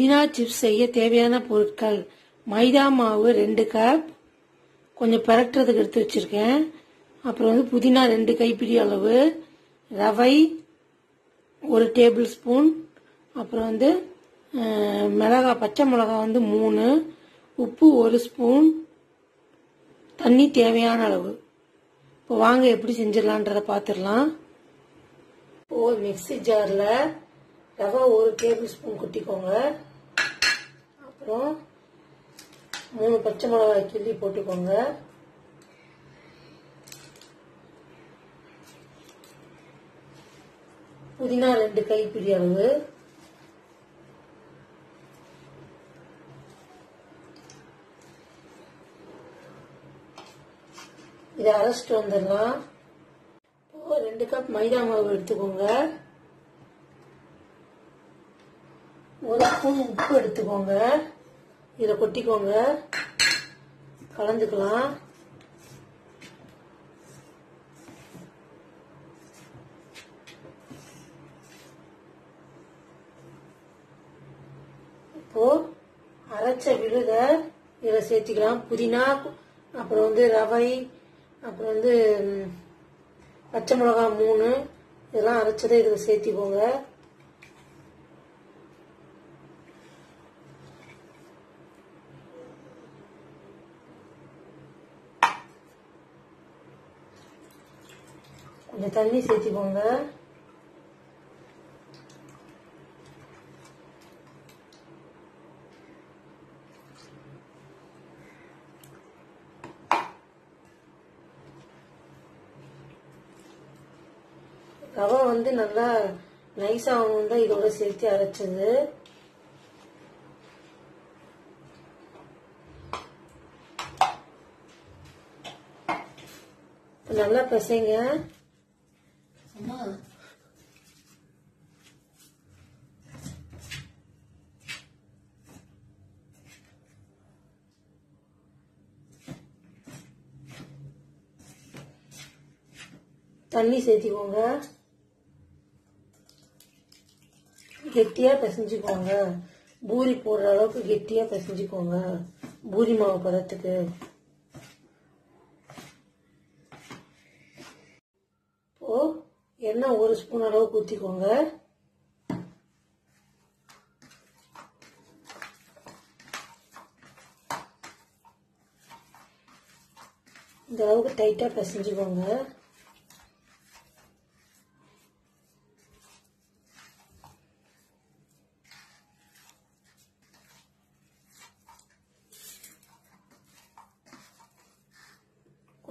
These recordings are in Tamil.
புதினா சிப்ஸ் செய்ய தேவையான பொருட்கள். மைதா மாவு ரெண்டு கப் கொஞ்சம் பரட்டுறதுக்கு எடுத்து வச்சிருக்கேன். அப்புறம் வந்து புதினா ரெண்டு கைப்பிடி அளவு. ரவை ஒரு டேபிள் ஸ்பூன் அப்புறம் வந்து மிளகா பச்சை மிளகா வந்து மூணு. உப்பு ஒரு ஸ்பூன் தண்ணி தேவையான அளவு. இப்போ வாங்க எப்படி செஞ்சிடலான்றதை பார்த்துடலாம் ஒரு மிக்சி ஜாரில் ரவை ஒரு டேபிள் ஸ்பூன் கொட்டிக்கோங்க. அப்புறம் மூணு பச்சை மிளகாய் கிள்ளி போட்டுக்கோங்க. புதினா ரெண்டு கைப்பிடி அளவு. இதை அரைச்சிட்டு வந்துடலாம். இப்போ ரெண்டு கப் மைதா மாவு எடுத்துக்கோங்க. ஒரு ஸ்பூன் உப்பு எடுத்துக்கோங்க. இதை கொட்டிக்கோங்க. கலந்துக்கலாம். இப்போ அரைச்ச விழுத இதில் சேர்த்திக்கலாம். புதினா அப்புறம் வந்து ரவை அப்புறம் வந்து பச்சை மிளகாய் மூணு. இதெல்லாம் அரைச்சதை இதில் சேர்த்திக்கோங்க. கொஞ்சம் தண்ணி போங்க ரவை வந்து நல்லா நைஸ் ஆகணும் தான் இதோட சேர்த்து அரைச்சது. நல்லா பசங்க. தண்ணி சேர்த்திக்கோங்க. கெட்டியாக பிசைஞ்சுக்கோங்க. பூரி போடுற அளவுக்கு கெட்டியாக பிசைஞ்சுக்கோங்க. பூரி மாவு பதத்துக்கு இப்போ எண்ணெய் ஒரு ஸ்பூன் அளவுக்கு ஊற்றிக்கோங்க இந்த அளவுக்கு டைட்டாக பிசைஞ்சுக்கோங்க.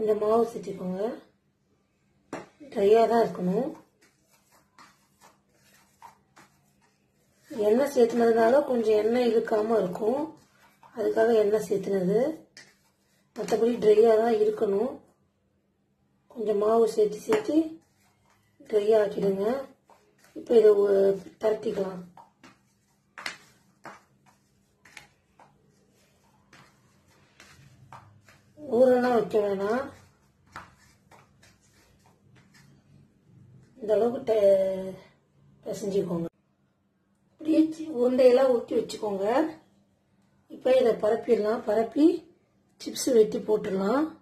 கொஞ்சம் மாவு சேர்த்திக்கோங்க ட்ரையாக தான் இருக்கணும். எண்ணெய் சேர்த்துனதுனால கொஞ்சம் எண்ணெய் இழுக்காமல் இருக்கும். அதுக்காக எண்ணெய் சேர்த்துனது. மற்றபடி ட்ரையாக தான் இருக்கணும். கொஞ்சம் மாவு சேர்த்து சேர்த்து ட்ரையாக ஆக்கிடுங்க. இப்போ இதை ஒ- ஊரெல்லாம் வைக்க வேணாம். இந்த அளவுக்கு பிசைஞ்சிக்கோங்க. இப்படியே அப்படியே உருண்டையெல்லாம் ஊற்றி வச்சுக்கோங்க. இப்போ இதை பரப்பிடலாம். பரப்பி சிப்ஸ் வெட்டி போட்டுடலாம்.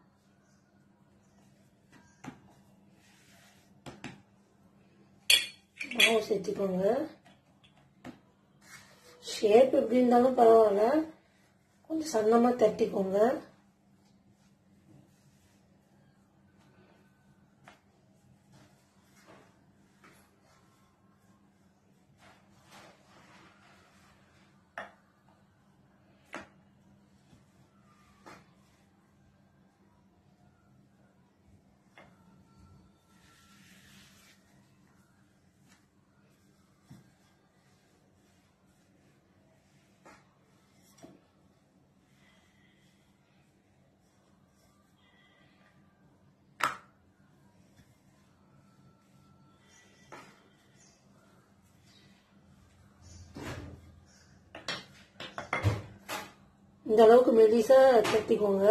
மாவு சேர்த்திக்கோங்க. ஷேப் எப்படி இருந்தாலும் பரவாயில்ல. கொஞ்சம் சன்னமாக தட்டிக்கோங்க. இந்த அளவுக்கு மெலிசா தட்டிக்கோங்க.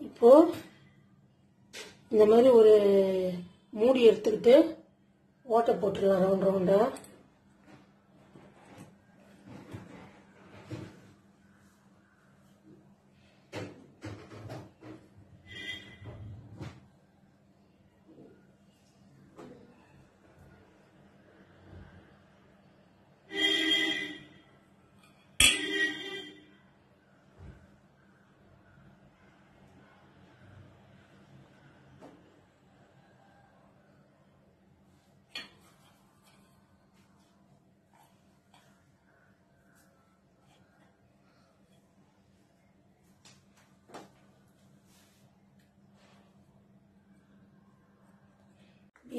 இப்போ இந்த மாதிரி ஒரு மூடி எடுத்துக்கிட்டு ஓட்டை போட்டுடலாம் ரவுண்ட் ரவுண்டாக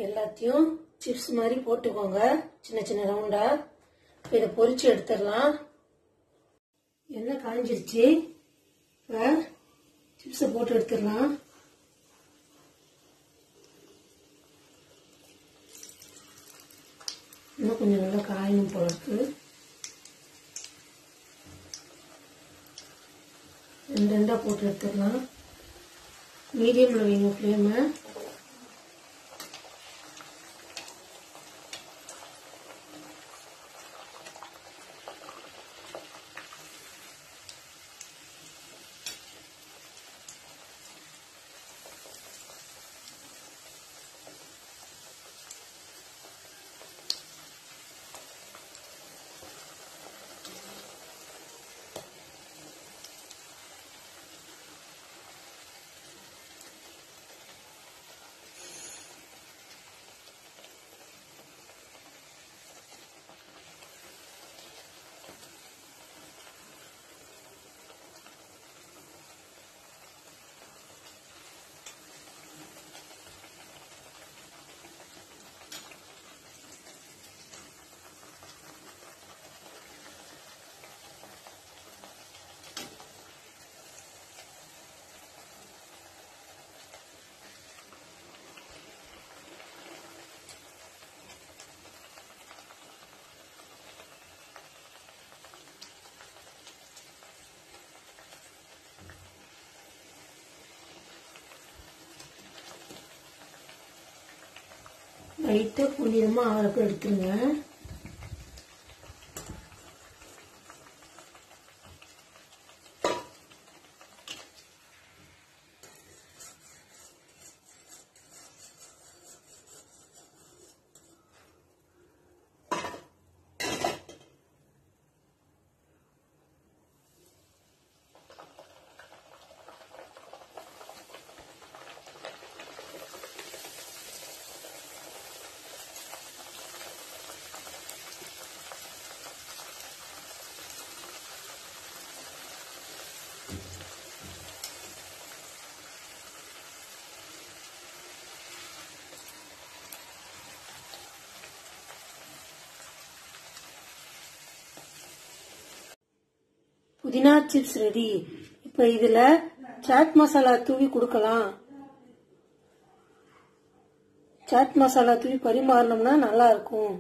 எல்லாத்தையும் சிப்ஸ் மாதிரி போட்டுக்கோங்க. சின்ன சின்ன ரவுண்டா இப்போ இதை பொரிச்சு எடுத்துடலாம். எண்ணெய் காஞ்சிருச்சு. இப்போ சிப்ஸை போட்டு எடுத்துடலாம். இன்னும் கொஞ்சம் நல்லா காயணும் போல இருக்கு. ரெண்டு ரெண்டாக போட்டு எடுத்துடலாம். மீடியம் வைங்க ஃப்ளேமை லைட்டாக புண்ணியமாக ஆறப்ப எடுத்துருங்க. புதினா சிப்ஸ் ரெடி இப்போ இதில் சாட் மசாலா தூவி கொடுக்கலாம். சாட் மசாலா தூவி பரிமாறினோம்னா நல்லா இருக்கும்.